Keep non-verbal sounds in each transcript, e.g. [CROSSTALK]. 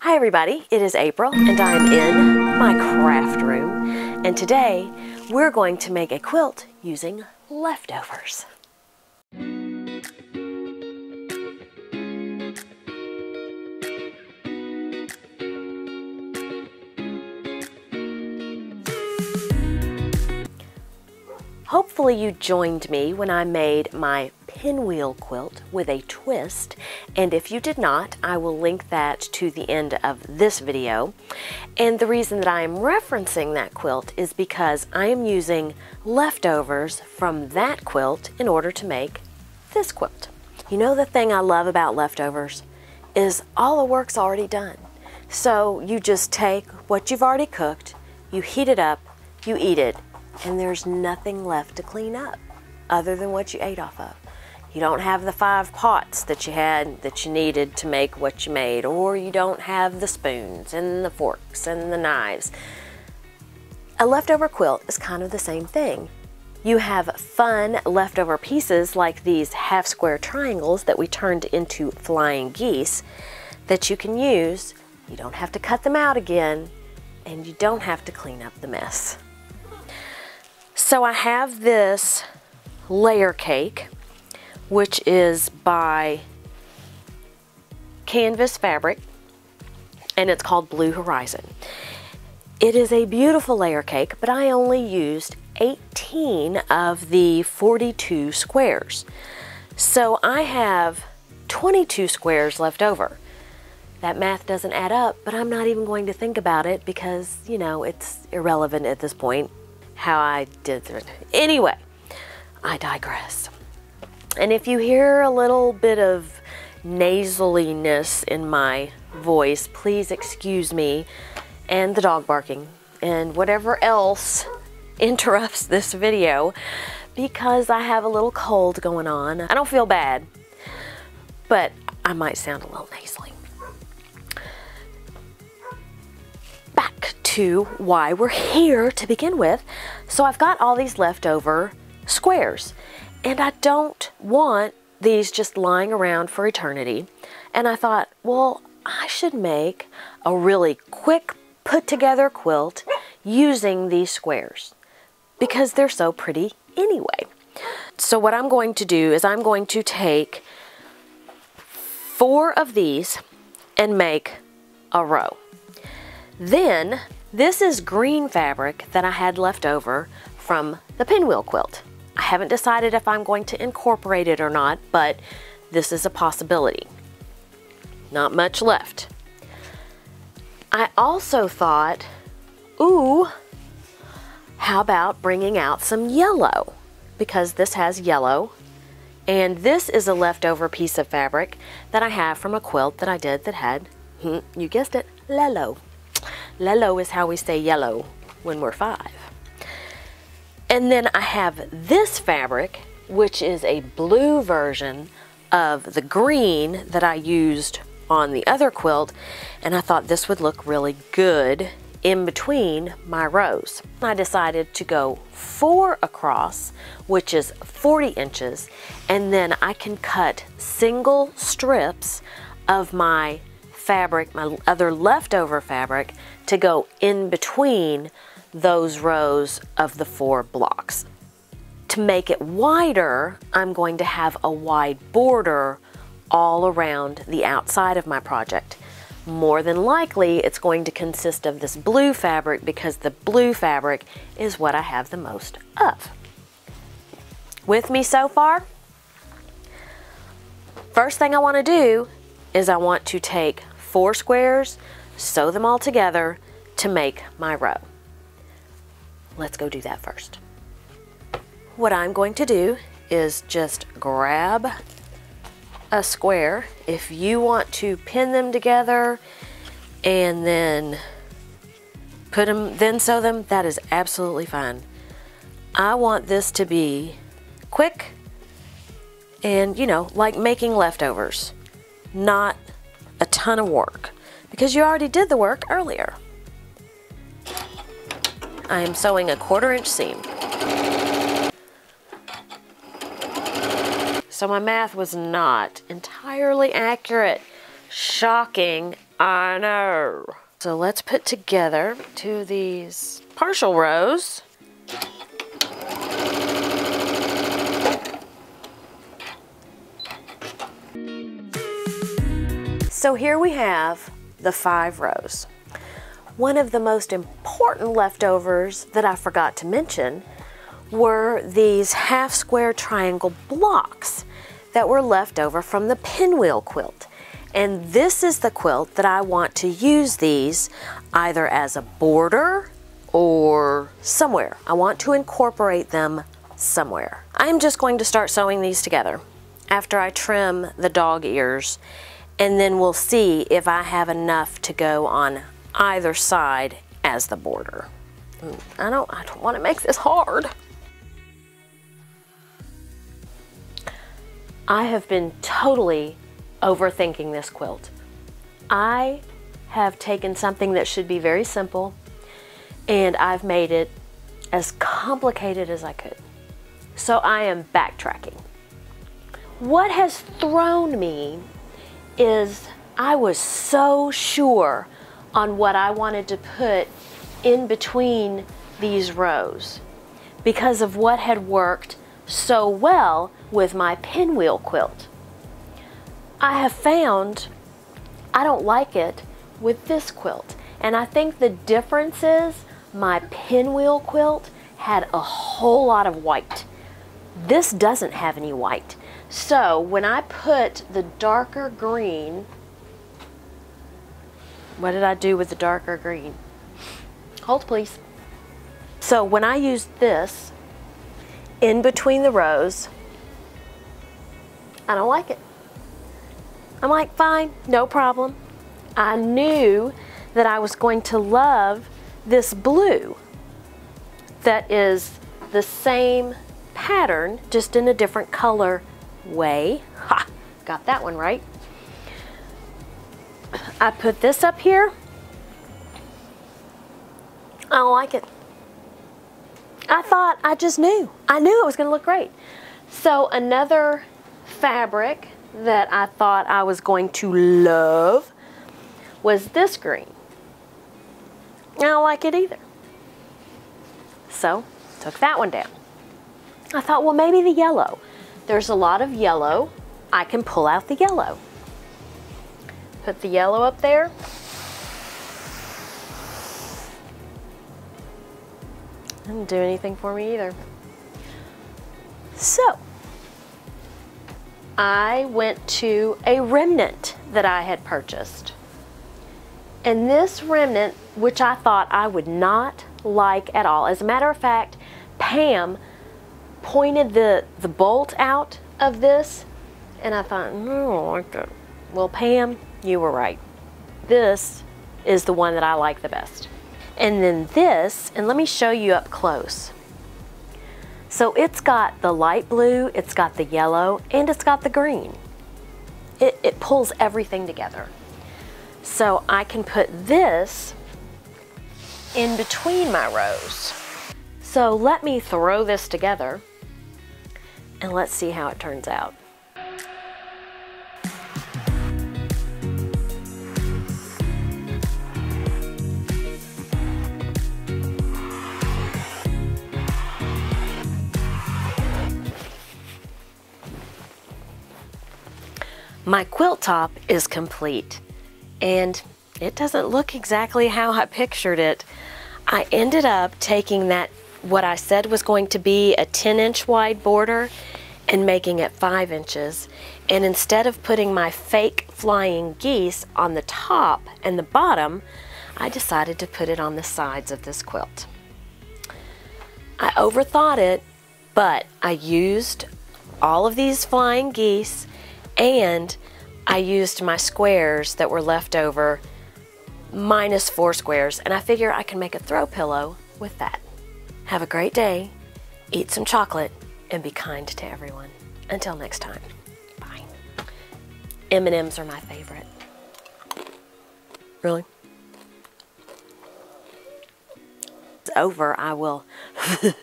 Hi everybody, it is April and I am in my craft room and today we're going to make a quilt using leftovers. Hopefully you joined me when I made my pinwheel quilt with a twist and if you did not I will link that to the end of this video and the reason that I am referencing that quilt is because I am using leftovers from that quilt in order to make this quilt. You know the thing I love about leftovers is all the work's already done. So you just take what you've already cooked, you heat it up, you eat it, and there's nothing left to clean up other than what you ate off of. You don't have the five pots that you had that you needed to make what you made, or you don't have the spoons and the forks and the knives. A leftover quilt is kind of the same thing. You have fun leftover pieces like these half square triangles that we turned into flying geese that you can use. You don't have to cut them out again, and you don't have to clean up the mess. So I have this layer cake, which is by Kanvas Fabric, and it's called Blue Horizon. It is a beautiful layer cake, but I only used 18 of the 42 squares. So I have 22 squares left over. That math doesn't add up, but I'm not even going to think about it because, you know, it's irrelevant at this point how I did it. Anyway, I digress. And if you hear a little bit of nasaliness in my voice, please excuse me and the dog barking and whatever else [LAUGHS] interrupts this video because I have a little cold going on. I don't feel bad, but I might sound a little nasally. Back to why we're here to begin with. So I've got all these leftover squares and I don't want these just lying around for eternity. And I thought, well, I should make a really quick put together quilt using these squares because they're so pretty anyway. So what I'm going to do is I'm going to take four of these and make a row. Then this is green fabric that I had left over from the pinwheel quilt. I haven't decided if I'm going to incorporate it or not, but this is a possibility. Not much left. I also thought, ooh, how about bringing out some yellow? Because this has yellow. And this is a leftover piece of fabric that I have from a quilt that I did that had, hmm, you guessed it, yellow. Lelo is how we say yellow when we're five. And then I have this fabric, which is a blue version of the green that I used on the other quilt. And I thought this would look really good in between my rows. I decided to go four across, which is 40 inches, and then I can cut single strips of my fabric, my other leftover fabric, to go in between those rows of the four blocks. To make it wider, I'm going to have a wide border all around the outside of my project. More than likely, it's going to consist of this blue fabric because the blue fabric is what I have the most of. With me so far? First thing I want to do is I want to take four squares, sew them all together to make my row. Let's go do that first. What I'm going to do is just grab a square. If you want to pin them together and then put them, then sew them, that is absolutely fine. I want this to be quick and, you know, like making leftovers, not a ton of work because you already did the work earlier. I am sewing a quarter inch seam. So my math was not entirely accurate. Shocking I know. So let's put together two of these partial rows. So here we have the five rows. One of the most important leftovers that I forgot to mention were these half square triangle blocks that were left over from the pinwheel quilt. And this is the quilt that I want to use these either as a border or somewhere. I want to incorporate them somewhere. I'm just going to start sewing these together after I trim the dog ears and then we'll see if I have enough to go on either side as the border. I don't, I don't want to make this hard. I have been totally overthinking this quilt. I have taken something that should be very simple and I've made it as complicated as I could. So I am backtracking. What has thrown me is I was so sure on what I wanted to put in between these rows because of what had worked so well with my pinwheel quilt. I have found I don't like it with this quilt. And I think the difference is my pinwheel quilt had a whole lot of white. This doesn't have any white. So when I put the darker green, what did I do with the darker green? Hold please. So when I used this in between the rows, I don't like it. I'm like, fine, no problem. I knew that I was going to love this blue that is the same pattern, just in a different color way. Ha! Got that one right. I put this up here. I don't like it. I thought, I just knew. I knew it was going to look great. So another fabric that I thought I was going to love was this green. I don't like it either. So, took that one down. I thought, well, maybe the yellow. There's a lot of yellow. I can pull out the yellow. Put the yellow up there. Didn't do anything for me either. So, I went to a remnant that I had purchased. And this remnant, which I thought I would not like at all, as a matter of fact, Pam pointed the, the bolt out of this, and I thought, no, I don't like that. Well, Pam, you were right. This is the one that I like the best. And then this, and let me show you up close. So it's got the light blue, it's got the yellow, and it's got the green. It, it pulls everything together. So I can put this in between my rows. So let me throw this together and let's see how it turns out. My quilt top is complete and it doesn't look exactly how I pictured it. I ended up taking that, what I said was going to be a 10 inch wide border and making it 5 inches. And instead of putting my fake flying geese on the top and the bottom, I decided to put it on the sides of this quilt. I overthought it, but I used all of these flying geese and I used my squares that were left over minus four squares and I figure I can make a throw pillow with that. Have a great day, eat some chocolate, and be kind to everyone. Until next time, bye. M&M's are my favorite. Really? It's over, I will. [LAUGHS]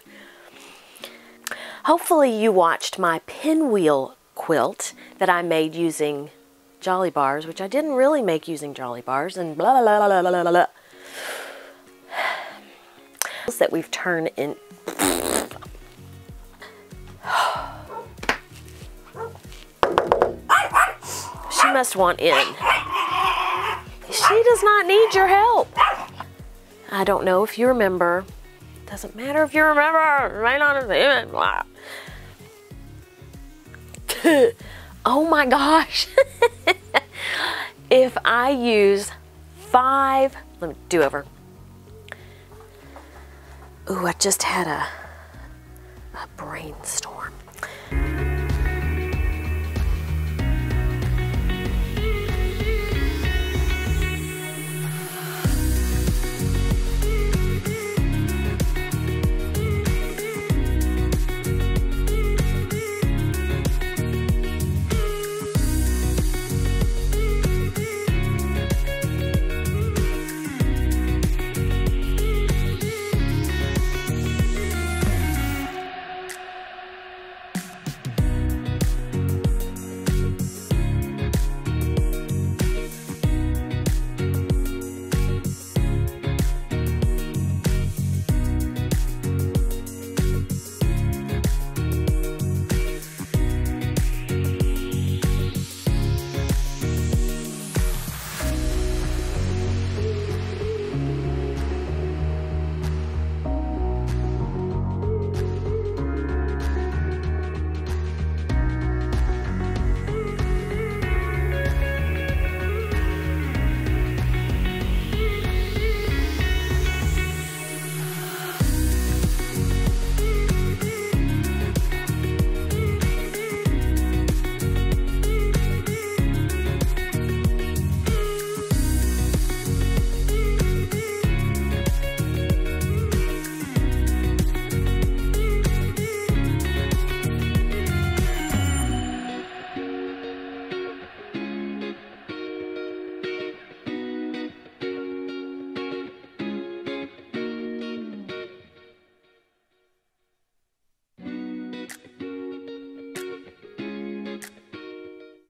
Hopefully you watched my pinwheel quilt that I made using Jolly Bars, which I didn't really make using Jolly Bars, and blah, blah, blah, blah, blah, blah, blah. That we've turned in. She must want in. She does not need your help. I don't know if you remember. Doesn't matter if you remember. Right on it. [LAUGHS] oh my gosh. [LAUGHS] if I use five, let me do over. Ooh, I just had a, a brainstorm.